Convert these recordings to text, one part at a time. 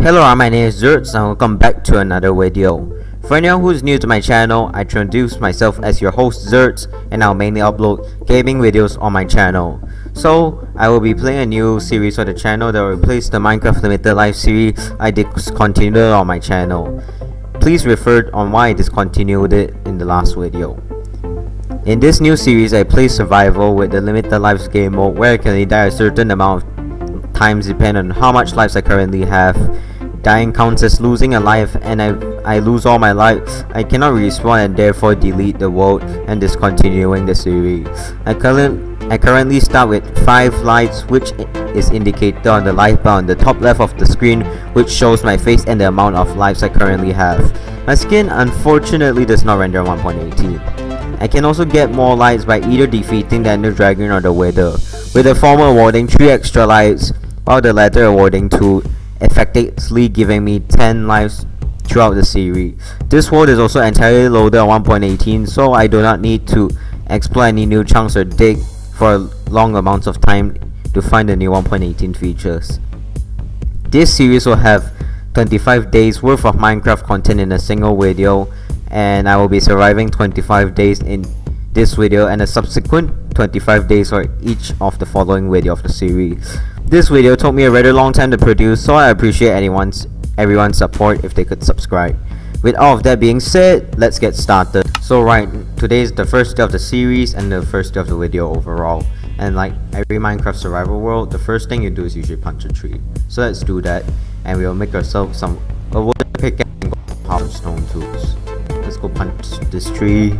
Hello, uh, my name is Zherz and welcome back to another video. For anyone who's new to my channel, I introduce myself as your host Zherz and I'll mainly upload gaming videos on my channel. So, I will be playing a new series on the channel that will replace the Minecraft Limited Life series I discontinued on my channel. Please refer on why I discontinued it in the last video. In this new series, I play survival with the limited lives game mode where I can only die a certain amount of times depend on how much lives I currently have Dying counts as losing a life and I, I lose all my lives. I cannot respawn and therefore delete the world and discontinuing the series. I, current, I currently start with 5 lives which is indicated on the life bar on the top left of the screen which shows my face and the amount of lives I currently have. My skin unfortunately does not render 1.18. I can also get more lives by either defeating the Ender Dragon or the Wither, with the former awarding 3 extra lives while the latter awarding 2 effectively giving me 10 lives throughout the series. This world is also entirely loaded on 1.18 so I do not need to explore any new chunks or dig for long amounts of time to find the new 1.18 features. This series will have 25 days worth of Minecraft content in a single video and I will be surviving 25 days in this video and a subsequent 25 days for each of the following video of the series. This video took me a rather long time to produce, so I appreciate anyone's everyone's support if they could subscribe. With all of that being said, let's get started. So right, today is the first day of the series and the first day of the video overall. And like every Minecraft survival world, the first thing you do is usually punch a tree. So let's do that, and we'll make ourselves some a wooden pickaxe and go stone tools. Let's go punch this tree.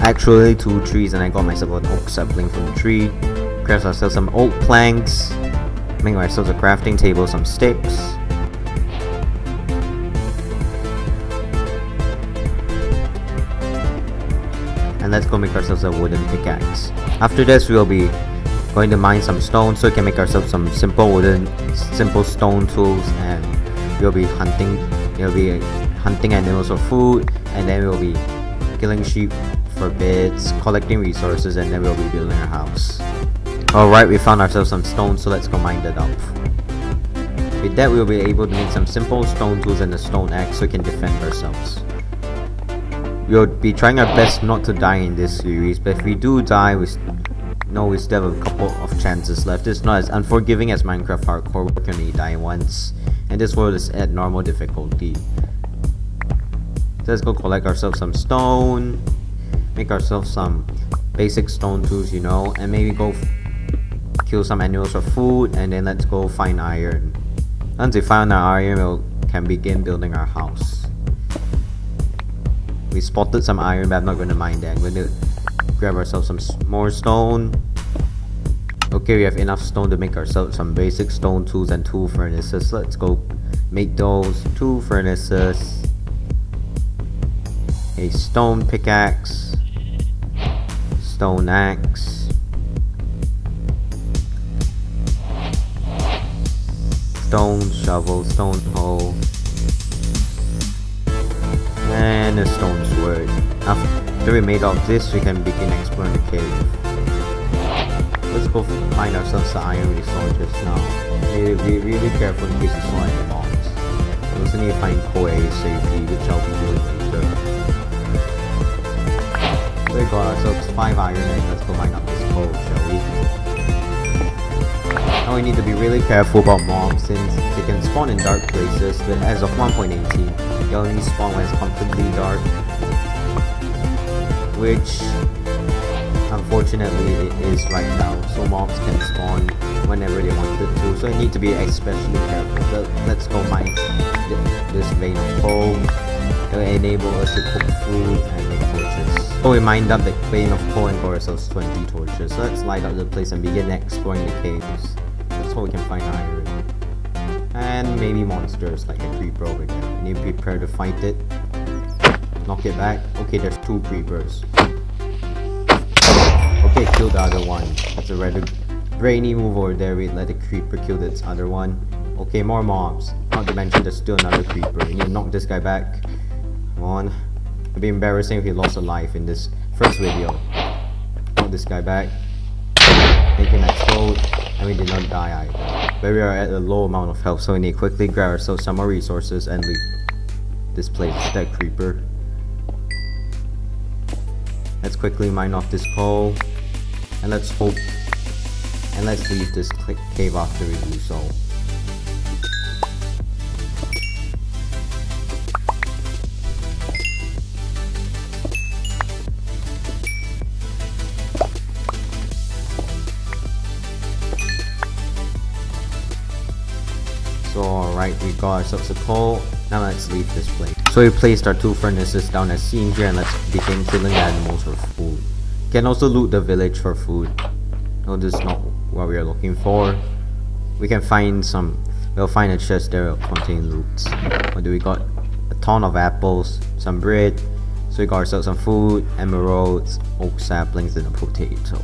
Actually two trees and I got myself an oak sapling from the tree. Craft ourselves some oak planks. Make ourselves a crafting table, some sticks. And let's go make ourselves a wooden pickaxe. After this we'll be going to mine some stone so we can make ourselves some simple wooden simple stone tools and we'll be hunting we'll be hunting animals for food and then we'll be killing sheep for bits, collecting resources, and then we'll be building our house. Alright, we found ourselves some stone, so let's go mine that up. With that, we'll be able to make some simple stone tools and a stone axe so we can defend ourselves. We'll be trying our best not to die in this series, but if we do die, we know we still have a couple of chances left. It's not as unforgiving as Minecraft Hardcore, we can only die once, and this world is at normal difficulty. Let's go collect ourselves some stone, make ourselves some basic stone tools, you know, and maybe go kill some animals for food, and then let's go find iron. Once we find our iron, we can begin building our house. We spotted some iron, but I'm not going to mind that. I'm to grab ourselves some more stone. Okay, we have enough stone to make ourselves some basic stone tools and tool furnaces. Let's go make those two furnaces. A stone pickaxe stone axe, stone shovel, stone hoe, and a stone sword. After we made all this, we can begin exploring the cave. Let's go find ourselves the iron resources now. We need to be really careful in case we saw any mobs. We also need to find coal ASAP, which I'll be doing. We got ourselves 5 iron let's go mine up this coal, shall we? Now we need to be really careful about mobs since they can spawn in dark places, but as of 1.18, they only spawn when it's completely dark. Which, unfortunately, it is right now, so mobs can spawn whenever they wanted to, so you need to be especially careful. Let's go mine this vein of coal. It will enable us to cook food make we mined up the vein of coal and got ourselves 20 torches. So let's light up the place and begin exploring the caves. That's how we can find iron. And maybe monsters like a creeper over there. We need to prepare to fight it. Knock it back. Okay, there's two creepers. Okay, kill the other one. That's a rather brainy move over there. We let the creeper kill this other one. Okay, more mobs. Not to mention there's still another creeper. We need to knock this guy back. Come on. It'd be embarrassing if he lost a life in this first video. Put this guy back. Make him explode. And we did not die either. But we are at a low amount of health, so we need to quickly grab ourselves some more resources and leave this place. That creeper. Let's quickly mine off this coal. And let's hope and let's leave this cave after we do so. We got ourselves a coal. Now let's leave this place. So we placed our two furnaces down as seen here and let's begin killing animals for food. can also loot the village for food. No, this is not what we are looking for. We can find some, we'll find a chest there will contain loot. What do we got? A ton of apples, some bread, so we got ourselves some food, emeralds, oak saplings, and a potato.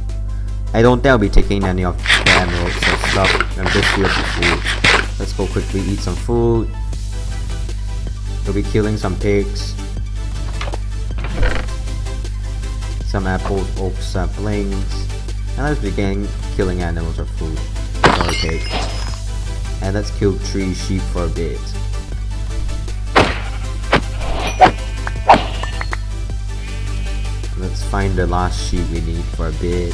I don't think I'll be taking any of the emeralds or stuff, I'm just here for food. Let's go quickly eat some food. We'll be killing some pigs. Some apples, oak saplings. And let's begin killing animals for food. Okay. And let's kill three sheep for a bit. Let's find the last sheep we need for a bit.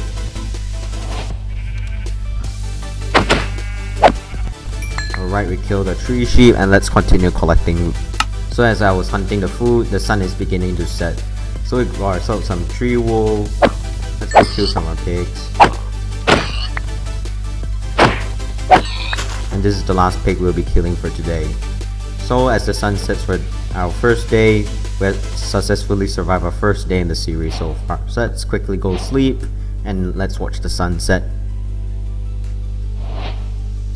Alright, we killed the three sheep and let's continue collecting So as I was hunting the food, the sun is beginning to set. So we got ourselves some tree wool. Let's go kill some of pigs. And this is the last pig we'll be killing for today. So as the sun sets for our first day, we successfully survived our first day in the series so far. So let's quickly go sleep and let's watch the sunset.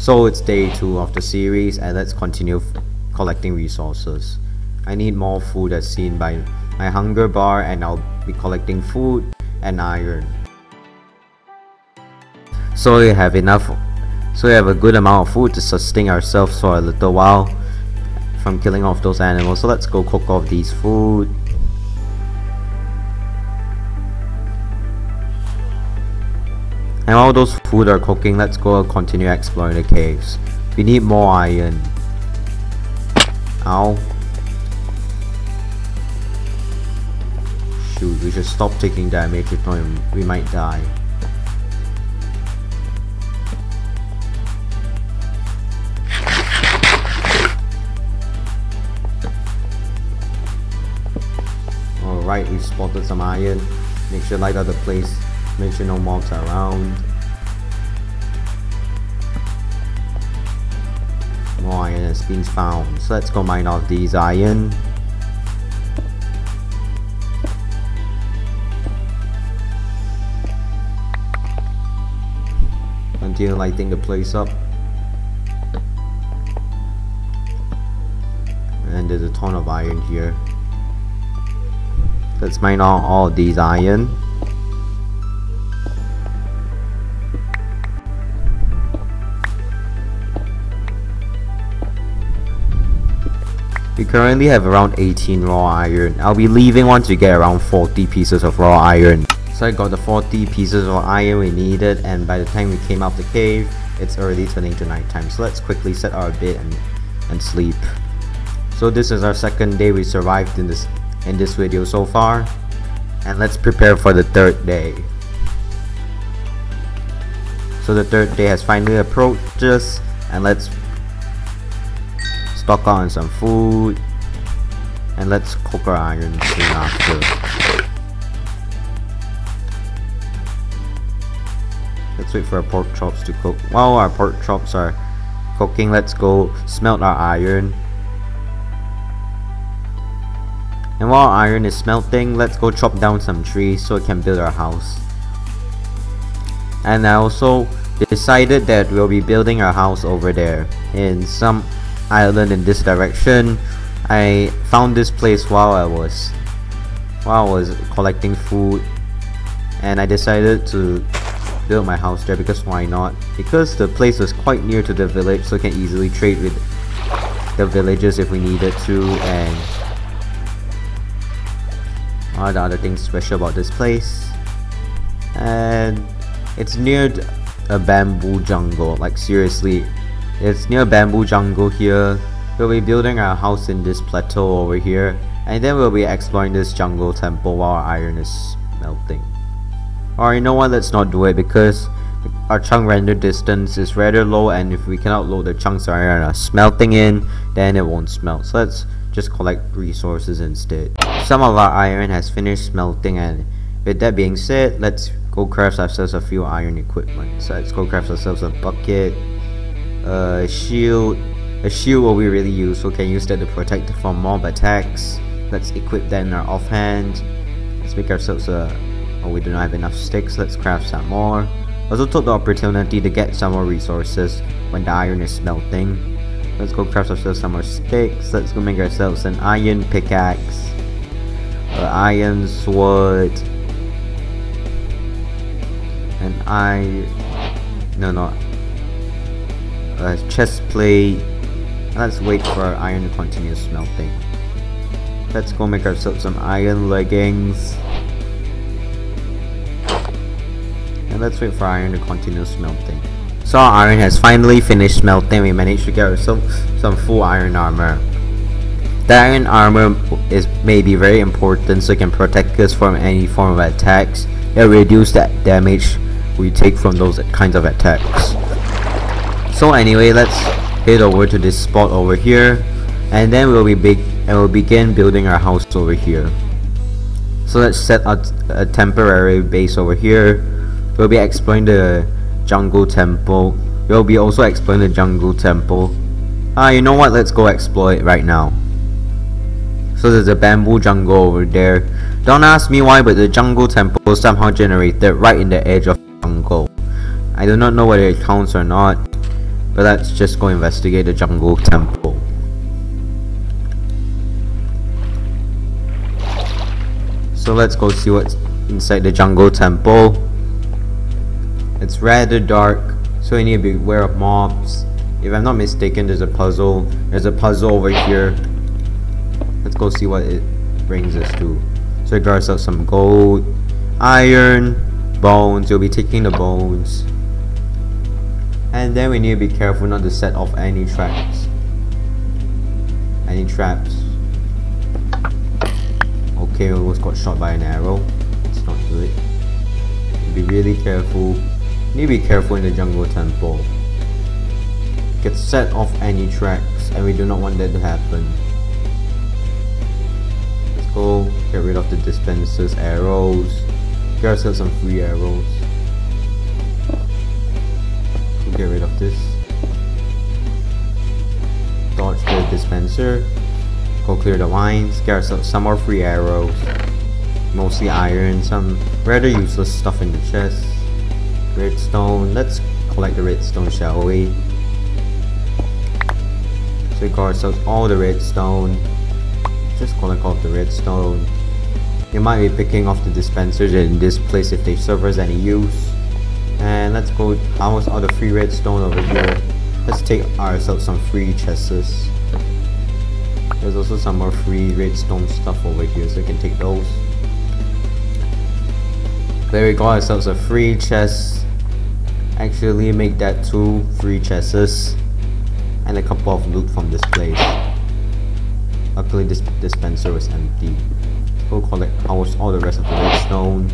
So it's day 2 of the series and let's continue collecting resources. I need more food as seen by my hunger bar and I'll be collecting food and iron. So we have enough so we have a good amount of food to sustain ourselves for a little while from killing off those animals. So let's go cook off these food. And while those food are cooking, let's go and continue exploring the caves. We need more iron. Ow. Shoot, we should stop taking damage if not we might die. Alright, we spotted some iron. Make sure light up the place Make sure no mobs are around. More iron has been found. So let's go mine off these iron. Continue lighting the place up. And there's a ton of iron here. Let's mine all, all these iron. Currently have around 18 raw iron. I'll be leaving once we get around 40 pieces of raw iron. So I got the 40 pieces of iron we needed and by the time we came out of the cave, it's already turning to nighttime. So let's quickly set our bed and, and sleep. So this is our second day we survived in this in this video so far. And let's prepare for the third day. So the third day has finally approached us and let's stock on some food and let's cook our iron soon after. Let's wait for our pork chops to cook. While our pork chops are cooking let's go smelt our iron. And while our iron is smelting let's go chop down some trees so we can build our house. And I also decided that we'll be building our house over there in some island in this direction. I found this place while I was while I was collecting food and I decided to build my house there because why not? Because the place was quite near to the village so I can easily trade with the villagers if we needed to and all the other things special about this place and it's near a bamboo jungle like seriously it's near bamboo jungle here. We'll be building our house in this plateau over here and then we'll be exploring this jungle temple while our iron is melting. Or you know what? Let's not do it because our chunk render distance is rather low and if we cannot load the chunks of iron are smelting in then it won't smelt. So let's just collect resources instead. Some of our iron has finished smelting and with that being said let's go craft ourselves a few iron equipment. So let's go craft ourselves a bucket a shield a shield will be really useful can use that to protect from mob attacks let's equip that in our offhand let's make ourselves a oh we do not have enough sticks let's craft some more also took the opportunity to get some more resources when the iron is melting. Let's go craft ourselves some more sticks. Let's go make ourselves an iron pickaxe. An iron sword. An iron... No, no. Uh, A chest plate. Let's wait for our iron to continue smelting. Let's go make ourselves some iron leggings. and let's wait for iron to continue smelting. So iron has finally finished smelting, we managed to get ourselves some full iron armor. The iron armor is may be very important so it can protect us from any form of attacks. It reduce that damage we take from those kinds of attacks. So anyway, let's head over to this spot over here and then we'll be big and we'll begin building our house over here. So let's set a, a temporary base over here We'll be exploring the jungle temple. We'll be also exploring the jungle temple. Ah, you know what? Let's go explore it right now. So there's a bamboo jungle over there. Don't ask me why, but the jungle temple somehow generated right in the edge of jungle. I do not know whether it counts or not, but let's just go investigate the jungle temple. So let's go see what's inside the jungle temple. It's rather dark, so you need to be aware of mobs. If I'm not mistaken, there's a puzzle. There's a puzzle over here. Let's go see what it brings us to. So it got ourselves some gold, iron, bones. You'll be taking the bones. And then we need to be careful not to set off any traps. Any traps. Okay, almost got shot by an arrow. Let's not it. Be really careful. Need to be careful in the jungle temple. Get set off any tracks and we do not want that to happen. Let's go get rid of the dispensers, arrows. Get ourselves some free arrows. We'll get rid of this. Dodge the dispenser. Go clear the lines. Get ourselves some more free arrows. Mostly iron, some rather useless stuff in the chest redstone. Let's collect the redstone, shall we? So we got ourselves all the redstone. Just collect all the redstone. You might be picking off the dispensers in this place if they serve us any use. And let's go harvest all the free redstone over here. Let's take ourselves some free chests. There's also some more free redstone stuff over here so we can take those. There we got ourselves a free chest actually make that two free chests and a couple of loot from this place. Luckily this dispenser was empty. Go collect all the rest of the redstone.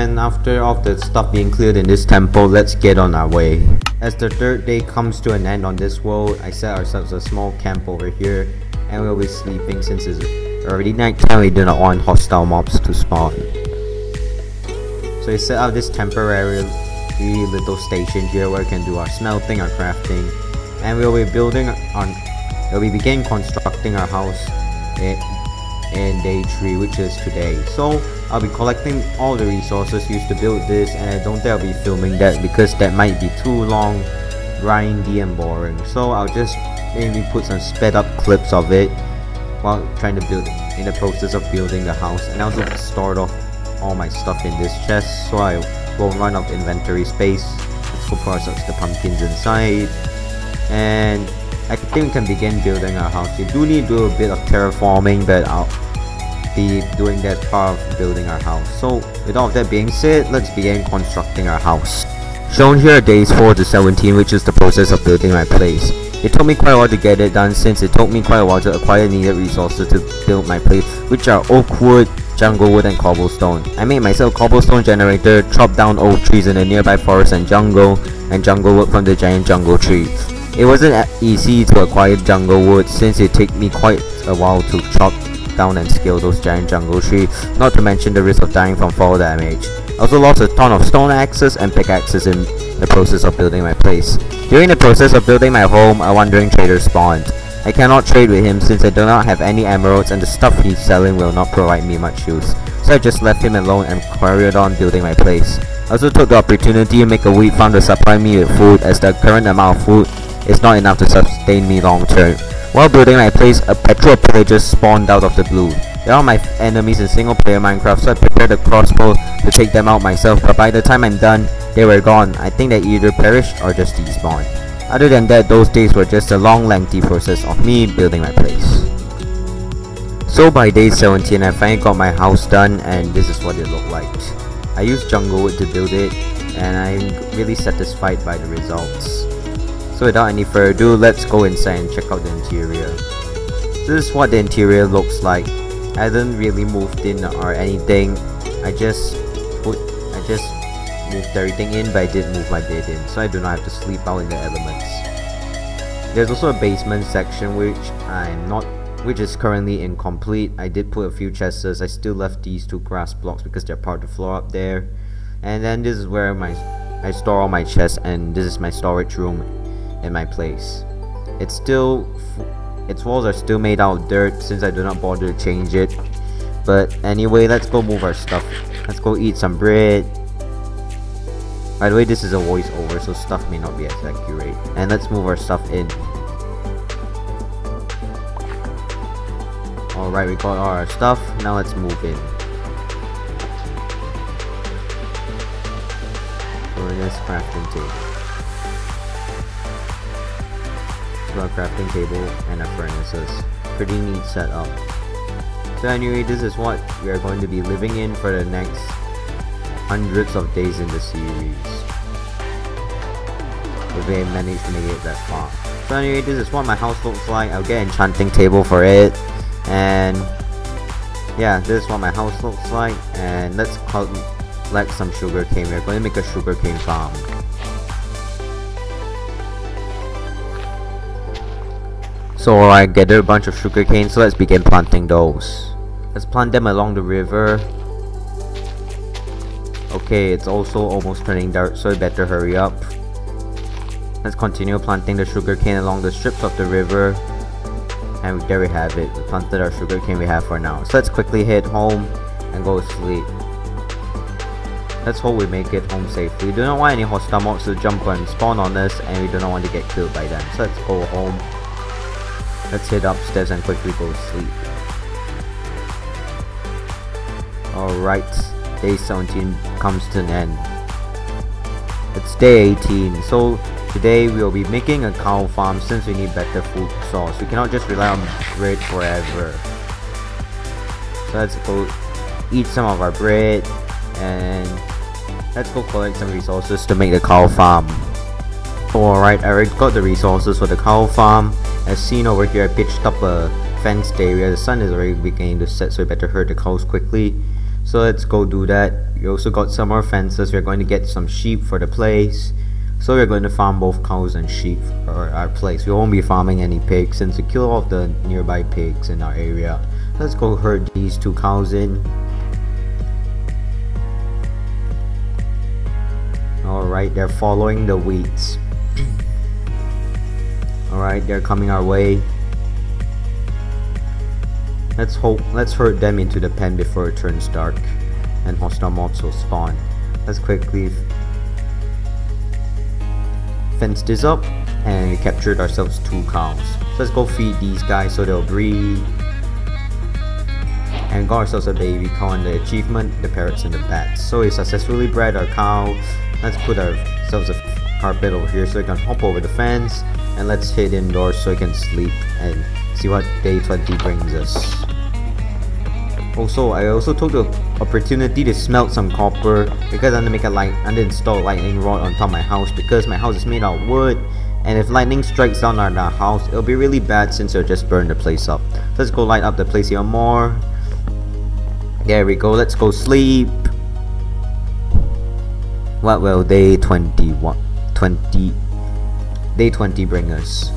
And after all the stuff being cleared in this temple, let's get on our way. As the third day comes to an end on this world, I set ourselves a small camp over here and we'll be sleeping since it's already nighttime we do not want hostile mobs to spawn. So we set up this temporary little station here where we can do our smelting, our crafting, and we'll be building on we'll be begin constructing our house in, in day 3 which is today. So I'll be collecting all the resources used to build this and I don't think I'll be filming that because that might be too long, grindy and boring. So I'll just maybe put some sped up clips of it while trying to build in the process of building the house and I also start off all my stuff in this chest so I won't run out of inventory space. Let's go process the pumpkins inside and I think we can begin building our house. You do need to do a bit of terraforming but I'll be doing that part of building our house. So with all of that being said, let's begin constructing our house. Shown here are days 4 to 17 which is the process of building my place. It took me quite a while to get it done since it took me quite a while to acquire needed resources to build my place which are oak wood, jungle wood and cobblestone. I made myself cobblestone generator, chopped down old trees in the nearby forest and jungle, and jungle wood from the giant jungle tree. It wasn't easy to acquire jungle wood since it took me quite a while to chop down and scale those giant jungle trees, not to mention the risk of dying from fall damage. I also lost a ton of stone axes and pickaxes in the process of building my place. During the process of building my home, a wandering trader spawned. I cannot trade with him since I do not have any emeralds and the stuff he's selling will not provide me much use. So I just left him alone and carried on building my place. I also took the opportunity to make a wheat farm to supply me with food as the current amount of food is not enough to sustain me long term. While building my place, a patrol pillager spawned out of the blue. They are my enemies in single player Minecraft so I prepared a crossbow to take them out myself but by the time I'm done, they were gone. I think they either perished or just despawned. Other than that, those days were just a long lengthy process of me building my place. So by day 17, I finally got my house done and this is what it looked like. I used jungle wood to build it and I'm really satisfied by the results. So without any further ado, let's go inside and check out the interior. This is what the interior looks like. I didn't really moved in or anything. I just put, I just moved everything in, but I did move my bed in, so I do not have to sleep out in the elements. There's also a basement section which I'm not which is currently incomplete. I did put a few chests. I still left these two grass blocks because they're part of the floor up there. And then this is where my I store all my chests and this is my storage room in my place. It's still, its walls are still made out of dirt since I do not bother to change it. But anyway, let's go move our stuff. Let's go eat some bread. By the way, this is a voiceover, so stuff may not be as accurate. And let's move our stuff in. Alright, we got all our stuff. Now let's move in. So this crafting table. Our crafting table and our furnaces. Pretty neat setup. So anyway, this is what we are going to be living in for the next hundreds of days in the series. If we manage to make it that far. So anyway, this is what my house looks like. I'll get enchanting table for it. And yeah, this is what my house looks like. And let's collect some sugar cane. We're going to make a sugar cane farm. So I gathered a bunch of sugarcane, so let's begin planting those. Let's plant them along the river. Okay, it's also almost turning dark, so better hurry up. Let's continue planting the sugarcane along the strips of the river. And there we have it. We planted our sugarcane we have for now. So let's quickly head home and go to sleep. Let's hope we make it home safely. We do not want any hostile mobs to jump and spawn on us and we do not want to get killed by them. So let's go home Let's head upstairs and quickly go to sleep. Alright, day 17 comes to an end. It's day 18, so today we'll be making a cow farm since we need better food source. We cannot just rely on bread forever. So let's go eat some of our bread and let's go collect some resources to make the cow farm. Alright, I already got the resources for the cow farm as seen over here, I pitched up a fenced area. The sun is already beginning to set, so we better herd the cows quickly. So let's go do that. We also got some more fences. We're going to get some sheep for the place. So we're going to farm both cows and sheep for our place. We won't be farming any pigs since we kill all the nearby pigs in our area. Let's go herd these two cows in. Alright, they're following the weeds. Alright, they're coming our way. Let's hope let's herd them into the pen before it turns dark and hostile mobs will spawn. Let's quickly fence this up and we captured ourselves two cows. So let's go feed these guys so they'll breed. And got ourselves a baby cow and the achievement, the parrots and the bats. So we successfully bred our cow. Let's put ourselves a carpet over here so we can hop over the fence and let's head indoors so I can sleep and see what day 20 brings us. Also, I also took the opportunity to smelt some copper because I'm gonna make a light and install lightning rod on top of my house because my house is made out of wood and if lightning strikes down on our house, it'll be really bad since it'll just burn the place up. Let's go light up the place here more. There we go, let's go sleep. What will day 21, 20, day 20 bring us?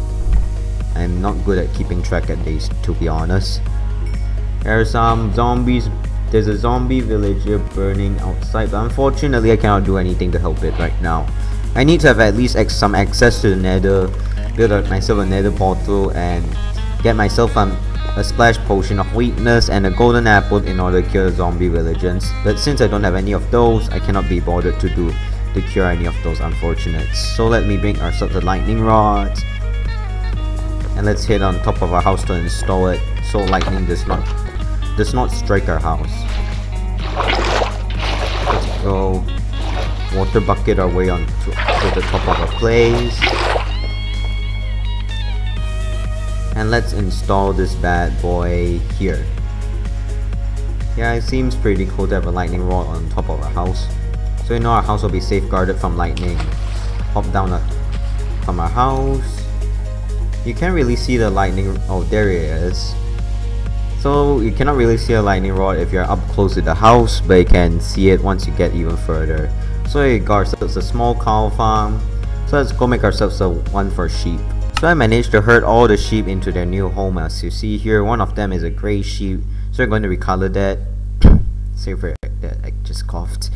I'm not good at keeping track at days to be honest. There are some zombies. There's a zombie villager burning outside, but unfortunately I cannot do anything to help it right now. I need to have at least some access to the nether, build up myself a nether portal and get myself a splash potion of weakness and a golden apple in order to cure zombie villagers. But since I don't have any of those, I cannot be bothered to do to cure any of those unfortunates. So let me bring ourselves a lightning rod. And let's head on top of our house to install it so lightning does not does not strike our house. Let's go water bucket our way onto to the top of our place. And let's install this bad boy here. Yeah, it seems pretty cool to have a lightning rod on top of our house. So you know our house will be safeguarded from lightning. Hop down from our house. You can't really see the lightning. Oh, there it is. So you cannot really see a lightning rod if you're up close to the house, but you can see it once you get even further. So we got ourselves a small cow farm. So let's go make ourselves a one for sheep. So I managed to herd all the sheep into their new home as you see here. One of them is a gray sheep. So we're going to recolor that. Sorry for that, I just coughed.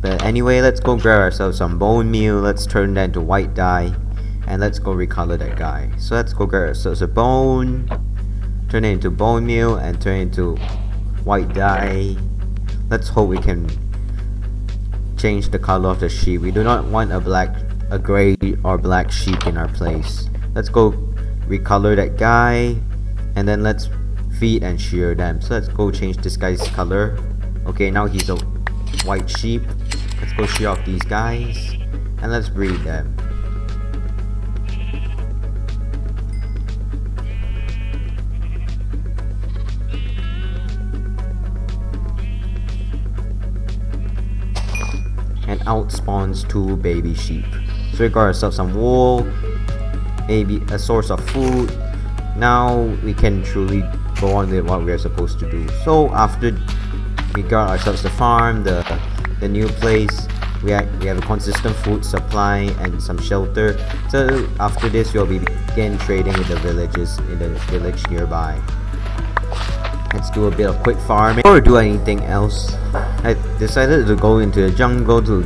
But anyway, let's go grab ourselves some bone meal. Let's turn that into white dye. And let's go recolor that guy. So let's go grab ourselves a bone. Turn it into bone meal and turn it into white dye. Let's hope we can change the color of the sheep. We do not want a black a gray or black sheep in our place. Let's go recolor that guy. And then let's feed and shear them. So let's go change this guy's color. Okay now he's a white sheep let's go shear off these guys and let's breed them And out spawns two baby sheep. So we got ourselves some wool, maybe a source of food. Now we can truly go on with what we are supposed to do. So after we got ourselves the farm, the the new place, we have, we have a consistent food supply and some shelter. So after this, we'll begin trading with the villages in the village nearby. Let's do a bit of quick farming. or do anything else, I decided to go into the jungle to,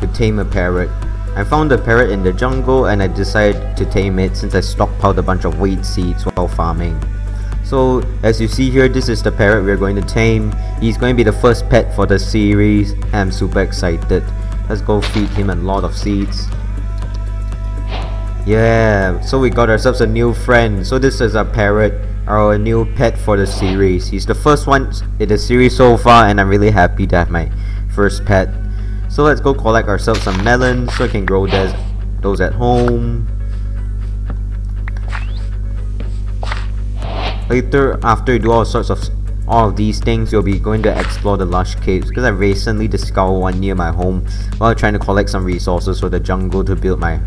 to tame a parrot. I found a parrot in the jungle and I decided to tame it since I stockpiled a bunch of wheat seeds while farming. So as you see here, this is the parrot we're going to tame. He's going to be the first pet for the series. I'm super excited. Let's go feed him a lot of seeds. Yeah, so we got ourselves a new friend. So this is a parrot our new pet for the series. He's the first one in the series so far and I'm really happy to have my first pet. So let's go collect ourselves some melons so we can grow those at home. Later, after you do all sorts of all of these things, you'll be going to explore the lush caves because I recently discovered one near my home while trying to collect some resources for the jungle to build my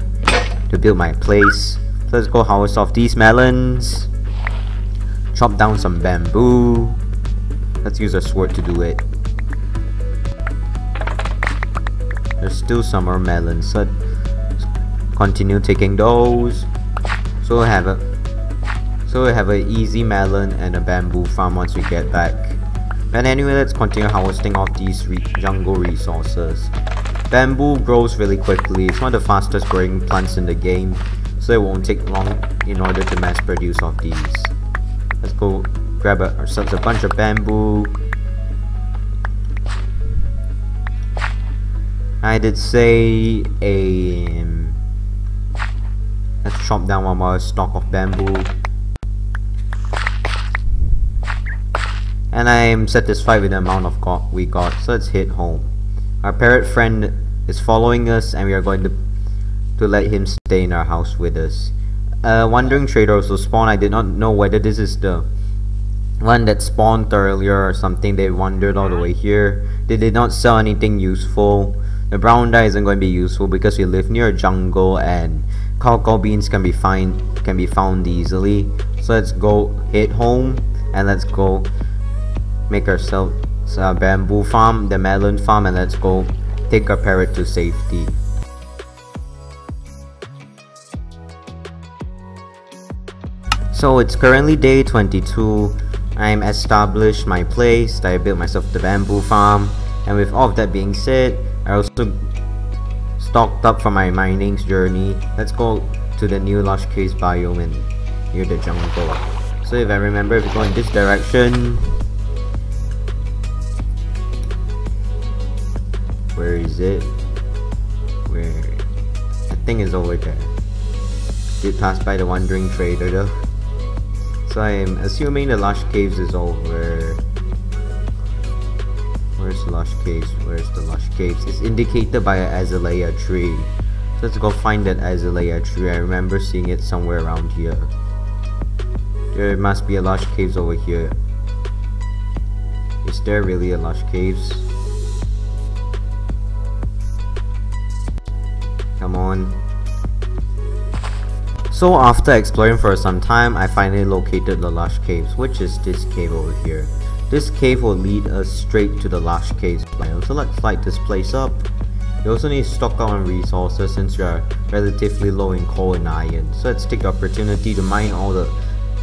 to build my place. So let's go harvest off these melons. Chop down some bamboo. Let's use a sword to do it. There's still some more melons, so continue taking those. So have a so we have an easy melon and a bamboo farm once we get back. But anyway, let's continue harvesting off these re jungle resources. Bamboo grows really quickly. It's one of the fastest growing plants in the game, so it won't take long in order to mass produce of these. Let's go grab a, ourselves a bunch of bamboo. I did say a... Um, let's chop down one more stalk of bamboo. And I am satisfied with the amount of got we got, so let's hit home. Our parrot friend is following us and we are going to to let him stay in our house with us. Uh, wandering trader also spawned. I did not know whether this is the one that spawned earlier or something they wandered all the way here they did not sell anything useful the brown dye isn't going to be useful because we live near a jungle and cocoa beans can be find can be found easily so let's go hit home and let's go make ourselves a bamboo farm the melon farm and let's go take our parrot to safety So it's currently day 22. I'm established my place, I built myself the bamboo farm, and with all of that being said, I also stocked up for my mining journey. Let's go to the new lush caves biome in near the jungle. So if I remember, if we go in this direction, where is it? Where? The thing is over there. Did pass by the wandering trader though. So I'm assuming the Lush Caves is over. Where's the Lush Caves? Where's the Lush Caves? It's indicated by an azalea tree. So let's go find that azalea tree. I remember seeing it somewhere around here. There must be a Lush Caves over here. Is there really a Lush Caves? Come on. So after exploring for some time, I finally located the Lush Caves, which is this cave over here. This cave will lead us straight to the Lush Caves so let's light this place up. You also need to stock up on resources since we are relatively low in coal and iron, so let's take the opportunity to mine all the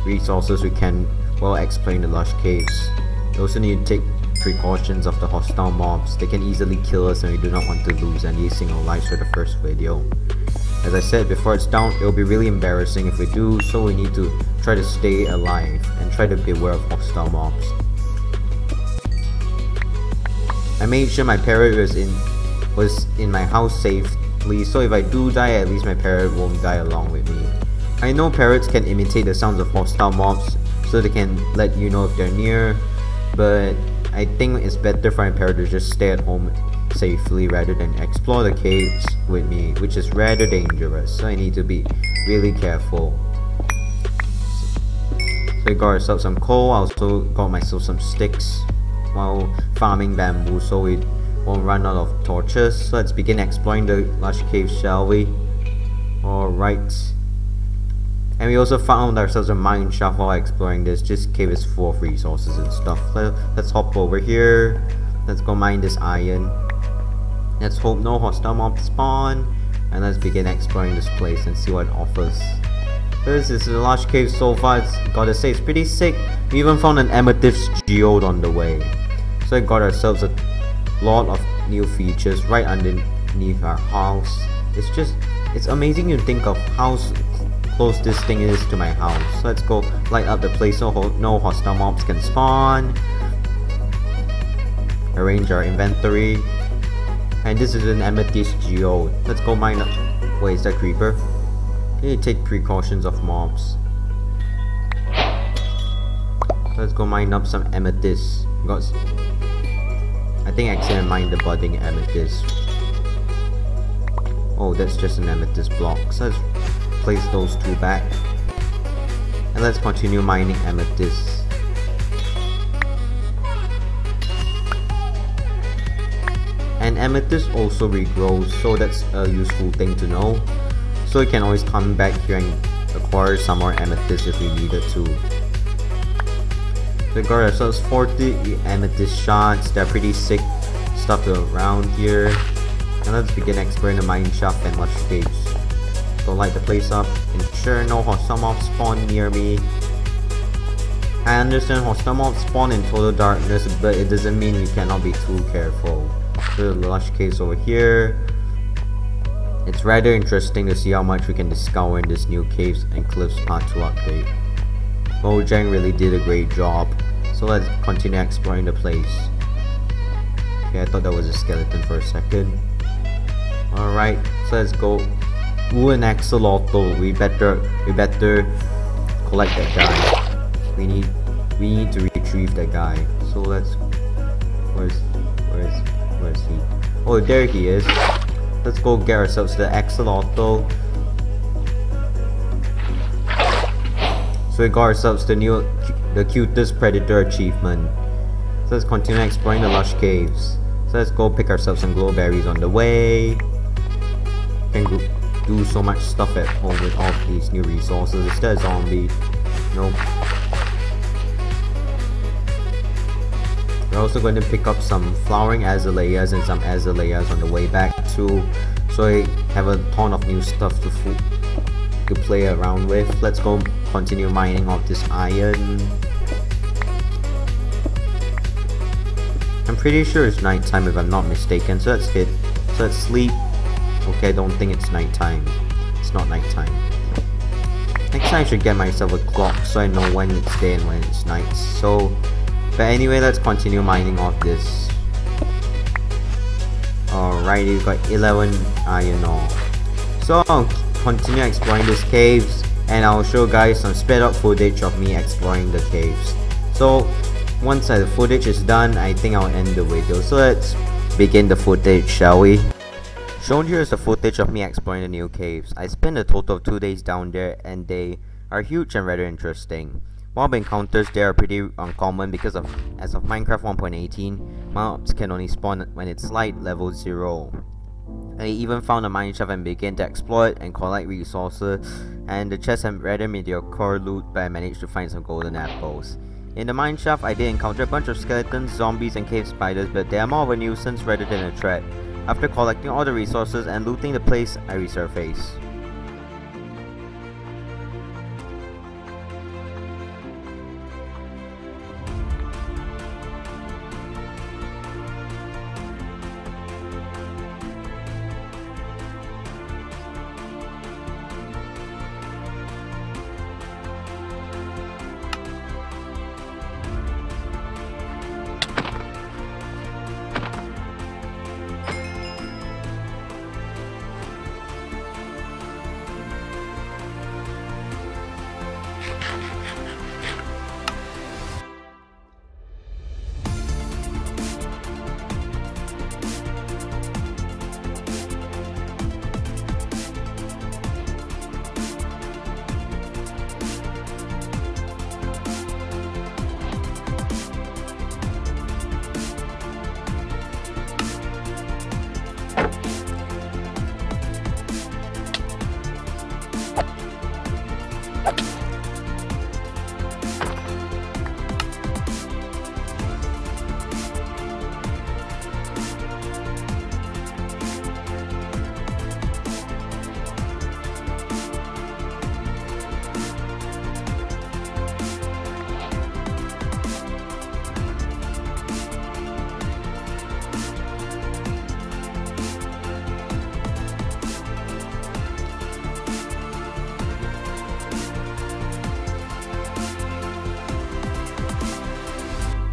resources we can while exploring the Lush Caves. You also need to take precautions of the hostile mobs, they can easily kill us and we do not want to lose any single lives for the first video. As I said before it's down, it'll be really embarrassing if we do, so we need to try to stay alive and try to beware of hostile mobs. I made sure my parrot was in was in my house safely, so if I do die, at least my parrot won't die along with me. I know parrots can imitate the sounds of hostile mobs, so they can let you know if they're near, but I think it's better for my parrot to just stay at home safely rather than explore the caves with me, which is rather dangerous, so I need to be really careful. So I got ourselves some coal, I also got myself some sticks while farming bamboo so we won't run out of torches. So let's begin exploring the lush cave, shall we? Alright. And we also found ourselves a mine shaft while exploring this. Just cave is full of resources and stuff. Let's hop over here. Let's go mine this iron. Let's hope no hostile mobs spawn, and let's begin exploring this place and see what it offers. This is a large cave so far, it's, gotta say it's pretty sick. We even found an amethyst geode on the way. So we got ourselves a lot of new features right underneath our house. It's just, it's amazing to think of how close this thing is to my house. Let's go light up the place so no hostile mobs can spawn. Arrange our inventory and this is an amethyst geode. Let's go mine up. Wait, is that creeper? You take precautions of mobs. Let's go mine up some amethyst. Got I think I accidentally mined the budding amethyst. Oh, that's just an amethyst block. So let's place those two back. And let's continue mining amethyst. and amethyst also regrows so that's a useful thing to know. So you can always come back here and acquire some more amethyst if you needed to. We got ourselves 40 amethyst shards they're pretty sick stuff around here. And let's begin exploring the mine shaft and lush caves go light the place up ensure no hostile mobs spawn near me I understand hostile mobs spawn in total darkness but it doesn't mean you cannot be too careful the lush caves over here. It's rather interesting to see how much we can discover in this new caves and cliffs part 2 update. Mojang really did a great job, so let's continue exploring the place. Okay, I thought that was a skeleton for a second. Alright, so let's go. Ooh, an axolotl. We better, we better collect that guy. We need, we need to retrieve that guy. So let's, where's, where's, where is he? Oh, there he is. Let's go get ourselves the axolotl. So we got ourselves the new the cutest predator achievement. So let's continue exploring the lush caves. So let's go pick ourselves some glowberries on the way. Can do so much stuff at home with all these new resources. Is there a zombie? Nope. We're also going to pick up some flowering azaleas and some azaleas on the way back too. So I have a ton of new stuff to to play around with. Let's go continue mining off this iron. I'm pretty sure it's nighttime if I'm not mistaken. So let's hit. So let's sleep. Okay, I don't think it's nighttime. It's not nighttime. Next time I should get myself a clock so I know when it's day and when it's night. So but anyway, let's continue mining off this. Alright, we've got 11 iron ore. So I'll continue exploring these caves and I'll show guys some sped up footage of me exploring the caves. So once the footage is done, I think I'll end the video. So let's begin the footage, shall we? Shown here is the footage of me exploring the new caves. I spent a total of 2 days down there and they are huge and rather interesting. Mob encounters there are pretty uncommon because of as of Minecraft 1.18, mobs can only spawn when it's light level 0. I even found a mineshaft and began to exploit and collect resources and the chest had rather mediocre loot but I managed to find some golden apples. In the mineshaft I did encounter a bunch of skeletons, zombies and cave spiders but they are more of a nuisance rather than a threat. After collecting all the resources and looting the place, I resurfaced.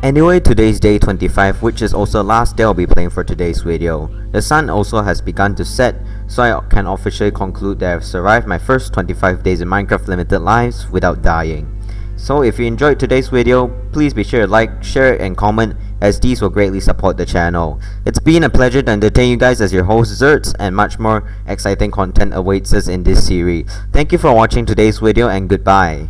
Anyway, today's day 25 which is also last day I'll be playing for today's video. The sun also has begun to set so I can officially conclude that I've survived my first 25 days in Minecraft Limited Lives without dying. So if you enjoyed today's video, please be sure to like, share and comment as these will greatly support the channel. It's been a pleasure to entertain you guys as your host Zherz and much more exciting content awaits us in this series. Thank you for watching today's video and goodbye.